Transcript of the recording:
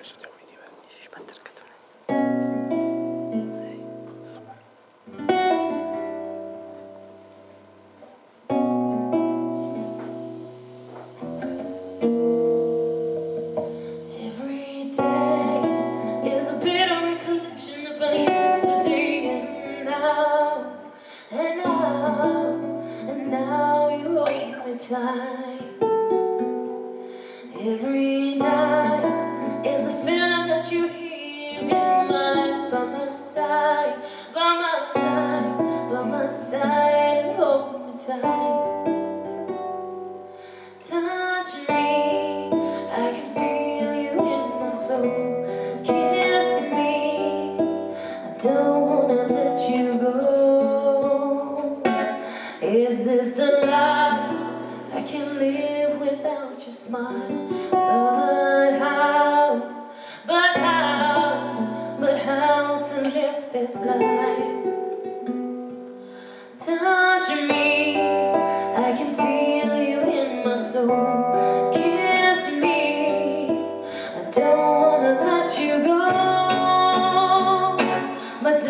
Eso te uvidíme. Ježiš, baterka to není. Hej. Every day is a don't wanna let you go. Is this the life I can live without your smile? But how, but how, but how to live this life? Touch me, I can feel you in my soul. Kiss me, I don't wanna let you go but